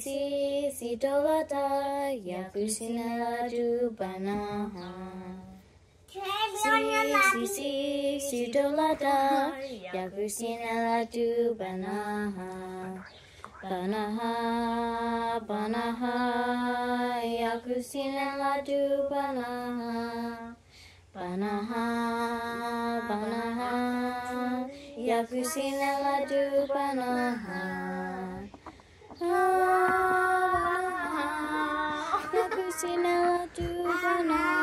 si si dolata yakusina du banaha. Si si si si dolata yakusina du banaha. Banaha yakusina du banaha. Banaha banaha yakusina du banaha. Yakusina du banaha.